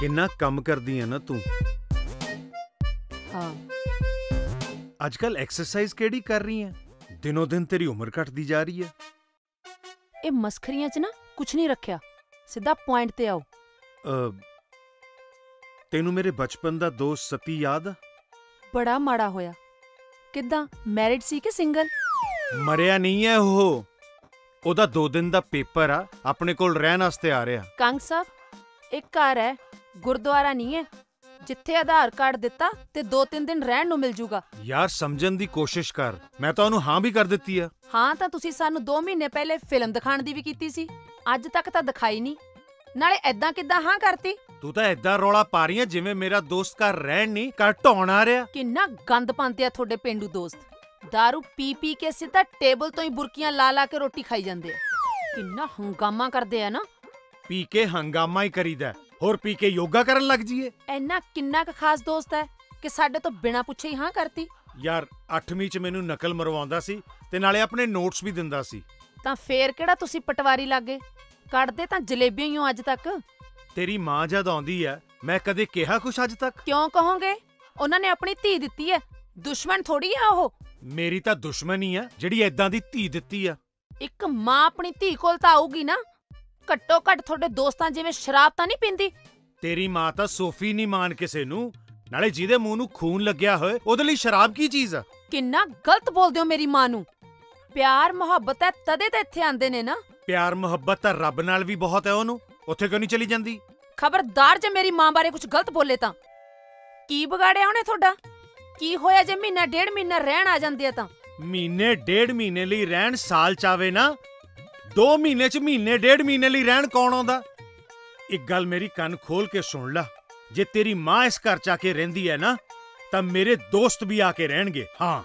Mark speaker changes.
Speaker 1: ਕਿੰਨਾ ਕੰਮ ਕਰਦੀ ਹੈ ਨਾ ਤੂੰ?
Speaker 2: ਹਾਂ।
Speaker 1: ਅੱਜ ਕੱਲ ਐਕਸਰਸਾਈਜ਼ ਕਿਹੜੀ ਕਰ ਰਹੀ ਹੈ ਦਿਨੋ ਦਿਨ ਤੇਰੀ ਉਮਰ ਘਟਦੀ ਜਾ ਰਹੀ ਹੈ
Speaker 2: ਇਹ ਮਸਖਰੀਆਂ 'ਚ ਨਾ ਕੁਝ ਨਹੀਂ ਰੱਖਿਆ। ਸਿੱਧਾ ਪੁਆਇੰਟ ਤੇ ਆਓ।
Speaker 1: ਅ, ਤੈਨੂੰ ਮੇਰੇ ਬਚਪਨ ਦਾ ਦੋਸਤ ਸਤੀ ਯਾਦ ਆ?
Speaker 2: ਬੜਾ ਮਾੜਾ ਹੋਇਆ। ਕਿੱਦਾਂ ਮੈਰਿਡ ਸੀ ਕਿ ਸਿੰਗਲ
Speaker 1: ਮਰਿਆ ਨਹੀਂ ਹੈ ਉਹ। ਉਹਦਾ 2 ਦਿਨ ਦਾ ਪੇਪਰ ਆ ਆਪਣੇ ਕੋਲ ਰਹਿਣ ਵਾਸਤੇ ਆ ਰਿਹਾ।
Speaker 2: ਕੰਗ ਸਾਹਿਬ ਇੱਕ ਘਰ ਹੈ ਗੁਰਦੁਆਰਾ ਨਹੀਂ ਹੈ। ਜਿੱਥੇ ਆਧਾਰ ਕਾਰਡ ਦਿੱਤਾ ਤੇ 2-3 ਦਿਨ ਰਹਿਣ ਨੂੰ ਮਿਲ ਜੂਗਾ।
Speaker 1: ਯਾਰ ਸਮਝਣ ਦੀ ਕੋਸ਼ਿਸ਼ ਕਰ। ਮੈਂ ਤਾਂ ਉਹਨੂੰ ਹਾਂ ਵੀ ਕਰ ਦਿੱਤੀ ਆ।
Speaker 2: ਹਾਂ ਤਾਂ ਤੁਸੀਂ ਸਾਨੂੰ 2 ਮਹੀਨੇ ਪਹਿਲੇ ਫਿਲਮ ਦਿਖਾਉਣ ਦੀ ਵੀ ਕੀਤੀ ਸੀ। ਅੱਜ ਤੱਕ ਤਾਂ ਦਿਖਾਈ ਨਹੀਂ। ਨਾਲੇ ਐਦਾਂ ਕਿੱਦਾਂ ਹਾਂ ਕਰਤੀ?
Speaker 1: ਤੂੰ ਤਾਂ ਐਦਾਂ ਰੌਲਾ ਪਾ ਰਹੀ ਹੈ ਜਿਵੇਂ ਮੇਰਾ ਦੋਸਤ ਘਰ ਰਹਿਣ ਨਹੀਂ ਘਰ ਢਾਉਣ ਆ ਰਿਹਾ।
Speaker 2: ਕਿੰਨਾ ਗੰਦ ਪਾਉਂਦੇ ਆ ਤੁਹਾਡੇ ਪਿੰਡੂ ਦੋਸਤ। दारू ਪੀ ਪੀ ਕੇ ਸਿੱਧਾ ਟੇਬਲ ਤੋਂ ਹੀ ਬੁਰਕੀਆਂ ਲਾ ਲਾ ਕੇ ਰੋਟੀ ਖਾਈ ਜਾਂਦੇ ਆ। ਕਿੰਨਾ ਹੰਗਾਮਾ ਕਰਦੇ ਆ ਨਾ।
Speaker 1: ਪੀ ਕੇ ਹੰਗਾਮਾ ਹੀ ਕਰੀਦਾ। ਹੋਰ ਪੀ ਕੇ ਯੋਗਾ ਕਰਨ ਲੱਗ ਜੀਏ?
Speaker 2: ਐਨਾ ਕਿੰਨਾ ਕੁ ਖਾਸ ਦੋਸਤ ਹੈ ਕਿ ਸਾਡੇ ਤੋਂ ਬਿਨਾਂ ਪੁੱਛੇ ਹੀ ਹਾਂ ਕਰਤੀ।
Speaker 1: ਯਾਰ 8ਵੀਂ ਚ ਮੈਨੂੰ ਨਕਲ ਮਰਵਾਉਂਦਾ ਸੀ ਤੇ ਨਾਲੇ ਆਪਣੇ ਨੋਟਸ ਵੀ ਦਿੰਦਾ ਸੀ।
Speaker 2: ਤਾਂ ਫੇਰ ਕਿਹੜਾ ਤੁਸੀਂ ਪਟਵਾਰੀ ਲੱਗੇ? ਕੱਢਦੇ ਤਾਂ ਜਲੇਬੀਆਂ ਹੀ ਹੋ ਅੱਜ ਤੱਕ।
Speaker 1: ਤੇਰੀ ਮਾਂ ਜਦ ਆਉਂਦੀ ਹੈ ਮੈਂ ਕਦੇ ਕਿਹਾ ਕੁਛ ਅੱਜ ਤੱਕ?
Speaker 2: ਕਿਉਂ ਕਹੋਗੇ? ਉਹਨਾਂ ਨੇ ਆਪਣੀ ਧੀ ਦਿੱਤੀ ਹੈ। ਦੁਸ਼ਮਣ ਥੋੜੀ ਆ ਉਹ।
Speaker 1: ਮੇਰੀ ਤਾਂ ਦੁਸ਼ਮਣ ਹੀ ਆ ਜਿਹੜੀ ਐਦਾਂ ਦੀ ਧੀ ਦਿੱਤੀ ਆ।
Speaker 2: ਇੱਕ ਮਾਂ ਆਪਣੀ ਧੀ ਕੋਲ ਤਾਂ ਆਊਗੀ ਨਾ। ਘੱਟੋ ਘੱਟ ਤੁਹਾਡੇ ਦੋਸਤਾਂ ਜਿਵੇਂ ਸ਼ਰਾਬ ਤਾਂ ਨਹੀਂ ਪੀਂਦੀ?
Speaker 1: ਤੇਰੀ ਮਾਂ ਤਾਂ ਸੋਫੀ ਨਹੀਂ ਮਾਨ ਕਿਸੇ ਨੂੰ। ਨਾਲੇ ਜਿਹਦੇ ਮੂੰਹ ਨੂੰ ਖੂਨ ਲੱਗਿਆ ਹੋਏ ਉਹਦੇ ਲਈ ਸ਼ਰਾਬ ਕੀ ਚੀਜ਼ ਆ?
Speaker 2: ਕਿੰਨਾ ਗਲਤ ਬੋਲਦੇ ਹੋ ਮੇਰੀ ਮਾਂ ਨੂੰ। ਪਿਆਰ ਮੁਹੱਬਤ ਹੈ ਤਦੇ ਤਾਂ ਇੱਥੇ ਆਂਦੇ ਨੇ ਨਾ।
Speaker 1: ਪਿਆਰ ਮੁਹੱਬਤ ਤਾਂ ਰੱਬ ਨਾਲ ਵੀ ਬਹੁਤ ਹੈ ਉਹਨੂੰ। ਉੱਥੇ ਕਿਉਂ ਨਹੀਂ ਚਲੀ ਜਾਂਦੀ?
Speaker 2: ਖਬਰਦਾਰ ਜੇ ਮੇਰੀ ਮਾਂ ਬਾਰੇ ਕੁਝ ਗਲਤ ਬੋਲੇ ਤਾਂ। ਕੀ ਵਿਗਾੜਿਆ ਉਹਨੇ ਤੁਹਾਡਾ? ਕੀ ਹੋਇਆ ਜੇ ਮਹੀਨਾ ਡੇਢ ਮਹੀਨਾ ਰਹਿਣ ਆ ਜਾਂਦੇ ਆ ਤਾਂ?
Speaker 1: ਮਹੀਨੇ ਡੇਢ ਮਹੀਨੇ ਲਈ ਰਹਿਣ ਸਾਲ ਚਾਵੇ ਨਾ। 2 ਮਹੀਨੇ ਚ ਮਹੀਨੇ, ਡੇਢ ਮਹੀਨੇ ਲਈ ਰਹਿਣ ਕੌਣ ਆਉਂਦਾ? ਇੱਕ ਗੱਲ ਮੇਰੀ ਕੰਨ ਖੋਲ ਕੇ ਸੁਣ ਲੈ। ਜੇ ਤੇਰੀ ਮਾਂ ਇਸ ਘਰ ਚ ਆ ਕੇ ਰਹਿੰਦੀ ਹੈ ਨਾ, ਤਾਂ ਮੇਰੇ ਦੋਸਤ ਵੀ ਆ ਕੇ ਰਹਿਣਗੇ। ਹਾਂ।